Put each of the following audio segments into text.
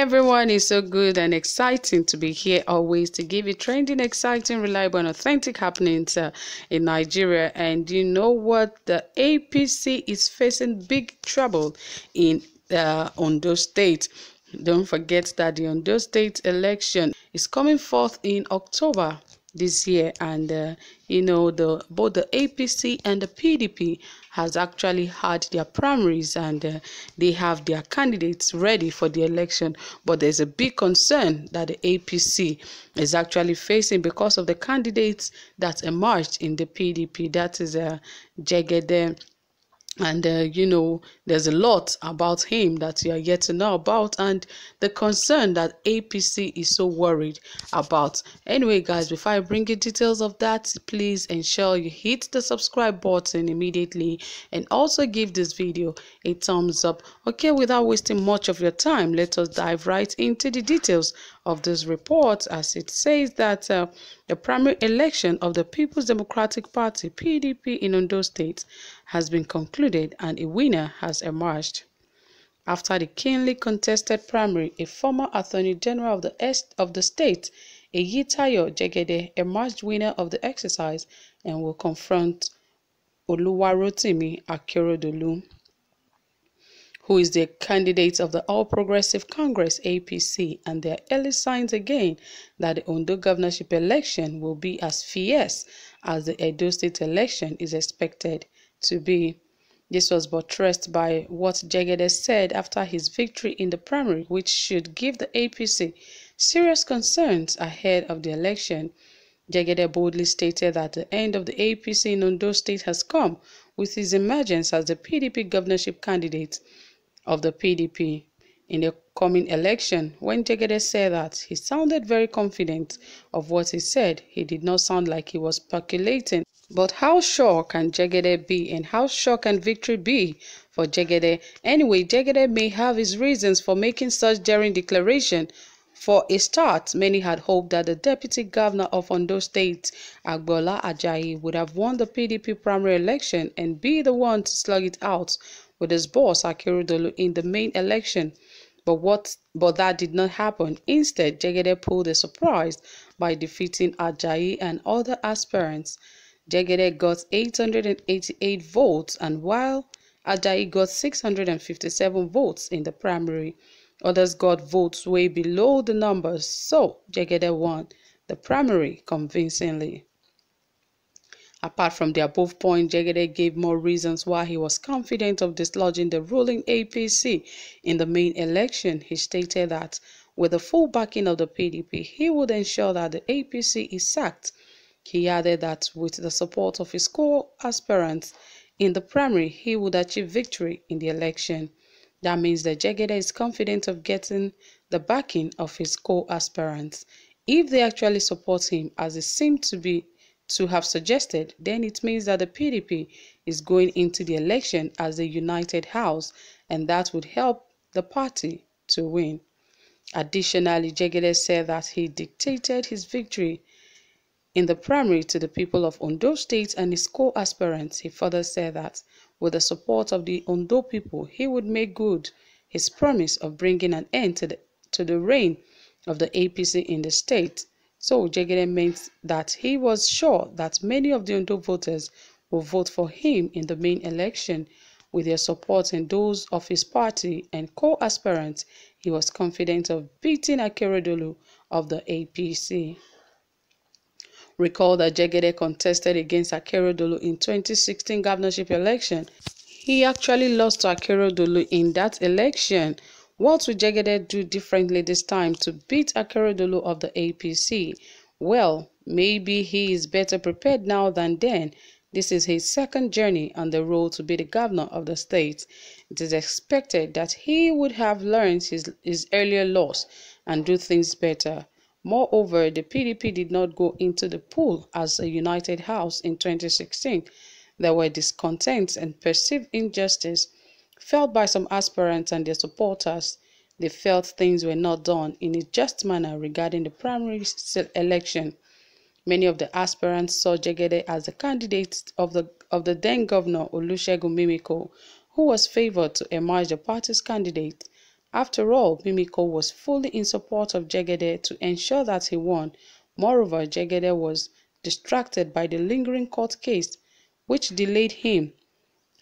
everyone, it's so good and exciting to be here always to give you trending, exciting, reliable, and authentic happenings uh, in Nigeria. And you know what? The APC is facing big trouble in uh, Ondo State. Don't forget that the Ondo State election is coming forth in October this year and uh, you know the both the APC and the PDP has actually had their primaries and uh, they have their candidates ready for the election. But there's a big concern that the APC is actually facing because of the candidates that emerged in the PDP that is uh, Jegede and uh, you know there's a lot about him that you are yet to know about and the concern that apc is so worried about. Anyway guys before i bring you details of that please ensure you hit the subscribe button immediately and also give this video a thumbs up. Okay without wasting much of your time let us dive right into the details of this report. As it says that uh, the primary election of the People's Democratic Party PDP in Ondo State has been concluded and a winner has emerged. After the keenly contested primary, a former Attorney General of the, Est of the state, Eyitayo Jegede, emerged winner of the exercise and will confront Oluwarotimi Akeredolu who is the candidate of the All Progressive Congress APC, and there are early signs again that the Ondo governorship election will be as fierce as the Edo State election is expected to be. This was buttressed by what Jegede said after his victory in the primary, which should give the APC serious concerns ahead of the election. Jegede boldly stated that the end of the APC in Ondo State has come with his emergence as the PDP governorship candidate of the PDP in the coming election. When Jegede said that, he sounded very confident of what he said. He did not sound like he was speculating. But how sure can Jegede be and how sure can victory be for Jegede? Anyway, Jegede may have his reasons for making such daring declaration. For a start, many had hoped that the deputy governor of Ondo State, Agbola Ajayi, would have won the PDP primary election and be the one to slug it out with his boss Akeredolu in the main election. But what but that did not happen. Instead, Jegede pulled a surprise by defeating Ajayi and other aspirants. Jegede got 888 votes and while Ajayi got 657 votes in the primary, others got votes way below the numbers, so Jegede won the primary convincingly. Apart from the above point, Jegede gave more reasons why he was confident of dislodging the ruling APC in the main election. He stated that with the full backing of the PDP, he would ensure that the APC is sacked. He added that with the support of his co-aspirants in the primary, he would achieve victory in the election. That means that Jegede is confident of getting the backing of his co-aspirants. If they actually support him, as it seemed to be to have suggested, then it means that the PDP is going into the election as a united house and that would help the party to win. Additionally, Jegede said that he dictated his victory in the primary to the people of Ondo State and his co-aspirants. He further said that with the support of the Ondo people, he would make good his promise of bringing an end to the, to the reign of the APC in the state. So Jegede meant that he was sure that many of the Ondo voters will vote for him in the main election with their support and those of his party and co-aspirants. He was confident of beating Akeredolu of the APC. Recall that Jegede contested against Akeredolu in 2016 governorship election. He actually lost to Akeredolu in that election what will Jegede do differently this time to beat Akeredolu of the APC? Well, maybe he is better prepared now than then. This is his second journey on the road to be the governor of the state. It is expected that he would have learned his, his earlier loss and do things better. Moreover, the PDP did not go into the pool as a united house in 2016. There were discontents and perceived injustice felt by some aspirants and their supporters. They felt things were not done in a just manner regarding the primary election. Many of the aspirants saw Jegede as the candidate of the of the then governor Olusegun Mimiko, who was favored to emerge the party's candidate. After all, Mimiko was fully in support of Jegede to ensure that he won. Moreover, Jegede was distracted by the lingering court case, which delayed him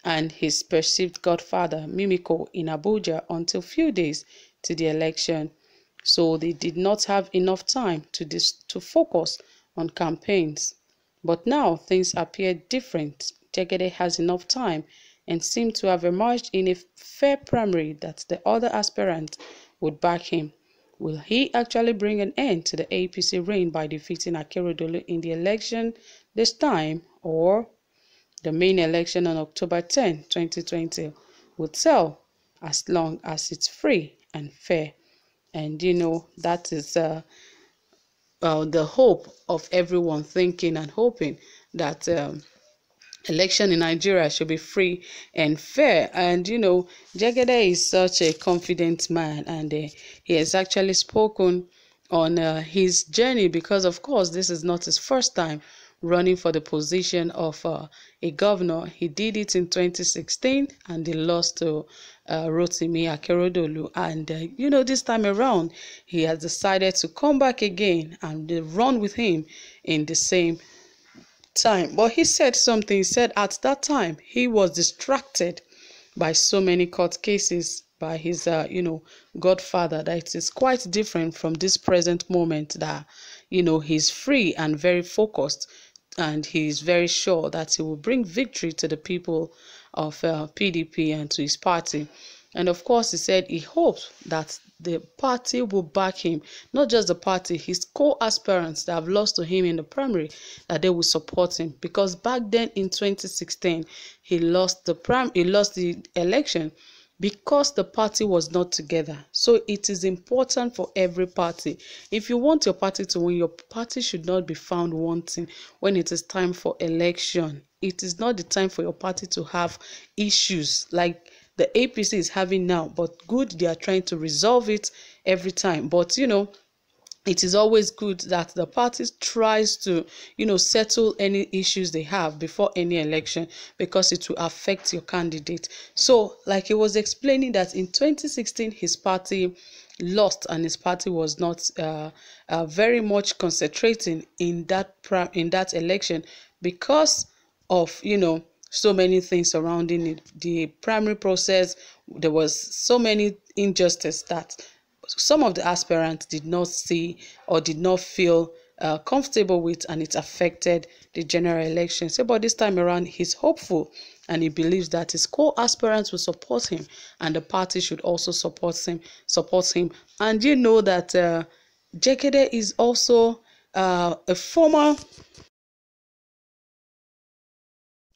and his perceived godfather, Mimiko, in Abuja until few days to the election. So they did not have enough time to, to focus on campaigns. But now things appear different. Jegede has enough time and seemed to have emerged in a fair primary that the other aspirant would back him. Will he actually bring an end to the APC reign by defeating Akeredolu in the election this time or the main election on October 10, 2020 will tell as long as it's free and fair. And you know, that is uh, uh, the hope of everyone thinking and hoping that um, election in Nigeria should be free and fair. And you know, Jegede is such a confident man, and uh, he has actually spoken on uh, his journey because, of course, this is not his first time running for the position of uh, a governor. He did it in 2016 and he lost to uh, Rotimi Akeredolu. And, uh, you know, this time around, he has decided to come back again and run with him in the same time. But he said something. He said at that time, he was distracted by so many court cases by his uh, you know godfather that it is quite different from this present moment that you know he's free and very focused and he is very sure that he will bring victory to the people of uh, PDP and to his party. And of course, he said he hopes that the party will back him, not just the party, his co-aspirants that have lost to him in the primary, that they will support him. Because back then in 2016, he lost the prim he lost the election because the party was not together. So it is important for every party. If you want your party to win, your party should not be found wanting when it is time for election. It is not the time for your party to have issues like the APC is having now, but good, they are trying to resolve it every time. But you know, it is always good that the parties tries to you know settle any issues they have before any election because it will affect your candidate so like he was explaining that in 2016 his party lost and his party was not uh, uh, very much concentrating in that in that election because of you know so many things surrounding it the primary process there was so many injustice that some of the aspirants did not see or did not feel uh, comfortable with and it affected the general election. So, but this time around, he's hopeful and he believes that his co-aspirants will support him and the party should also support him. Support him. And you know that uh, Jegede is also uh, a former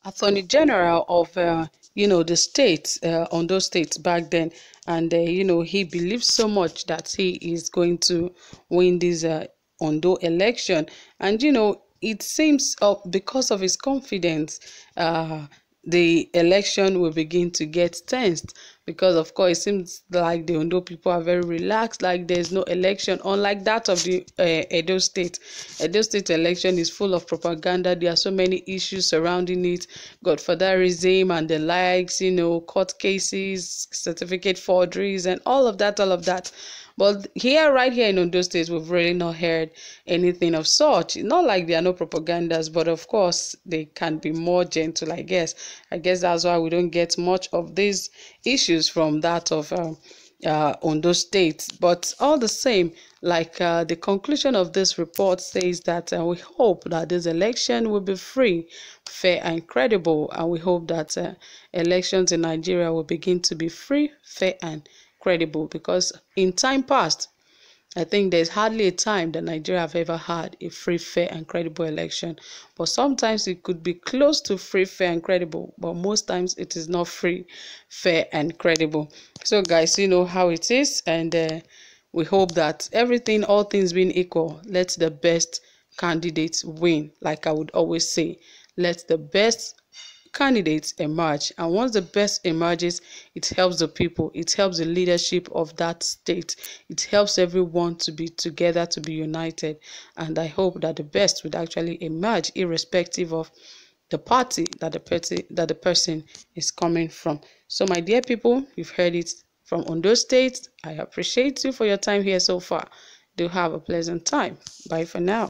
Attorney General of uh, you know the state uh, on those states back then. And uh, you know he believes so much that he is going to win this uh, Ondo election. And you know it seems uh, because of his confidence uh, the election will begin to get tensed because of course it seems like the Ondo people are very relaxed like there's no election unlike that of the uh, Edo state. Edo state election is full of propaganda. There are so many issues surrounding it. Godfatherism and the likes you know court cases certificate forgeries and all of that all of that but here, right here in Ondo State, we've really not heard anything of such. Not like there are no propagandas, but of course, they can be more gentle, I guess. I guess that's why we don't get much of these issues from that of um, uh, Ondo State. But all the same, like uh, the conclusion of this report says that uh, we hope that this election will be free, fair, and credible. And we hope that uh, elections in Nigeria will begin to be free, fair, and credible because in time past, I think there's hardly a time that Nigeria have ever had a free, fair, and credible election. But sometimes it could be close to free, fair, and credible. But most times it is not free, fair, and credible. So, guys, you know how it is, and uh, we hope that everything, all things being equal, let the best candidates win. Like I would always say, let the best candidates emerge and once the best emerges it helps the people it helps the leadership of that state it helps everyone to be together to be united and i hope that the best would actually emerge irrespective of the party that the party that the person is coming from so my dear people you've heard it from Ondo State. I appreciate you for your time here so far. Do have a pleasant time. Bye for now.